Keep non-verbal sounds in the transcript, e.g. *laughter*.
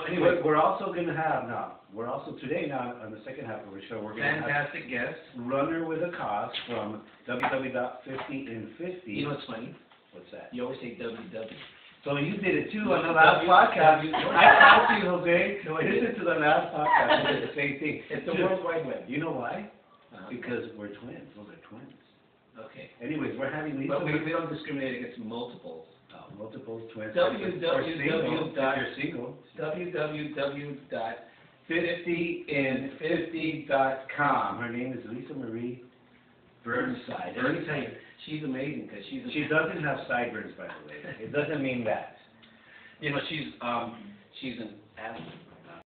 So anyway, We're, we're also gonna have, now, we're also, today now, on the second half of our show, we're gonna have fantastic guest. Runner with a Cause from www.50in50. You know what's funny? What's that? You always say WW. So you did it too on the last podcast. I talked to you, Jose. No, I Listen didn't. to the last podcast, I did the same thing. *laughs* It's the World Wide Web. You know why? Uh-huh. Because we're twins, those are twins. Okay. Anyways, we're having Lisa. But we, we don't discriminate against multiples. Oh, multiple twins. www Or single, if you're single. www.50in50.com. Her name is Lisa Marie Burnside. And let me tell you, She's amazing because she's she doesn't have sideburns, by the way. It doesn't mean that. You know, she's um she's an athlete,